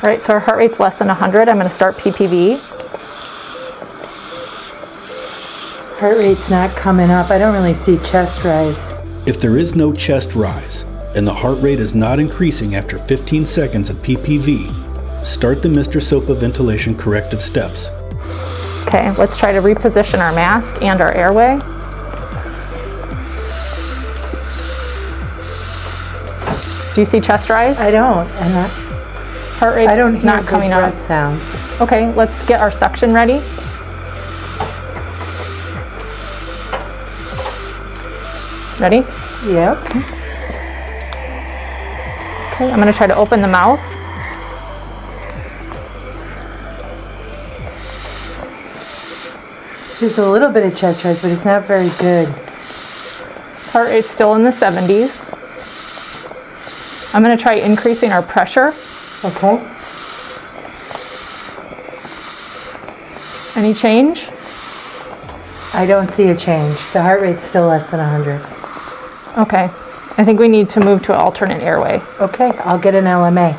All right, so our heart rate's less than 100. I'm going to start PPV. Heart rate's not coming up. I don't really see chest rise. If there is no chest rise and the heart rate is not increasing after 15 seconds of PPV, start the Mr. Sopa ventilation corrective steps. Okay, let's try to reposition our mask and our airway. Do you see chest rise? I don't. Heart rate's I don't hear not coming up. sounds. Okay, let's get our suction ready. Ready? Yep. Okay, I'm gonna try to open the mouth. There's a little bit of chest rise, but it's not very good. Heart rate's still in the 70s. I'm gonna try increasing our pressure. Okay. Any change? I don't see a change. The heart rate's still less than 100. Okay, I think we need to move to an alternate airway. Okay, I'll get an LMA.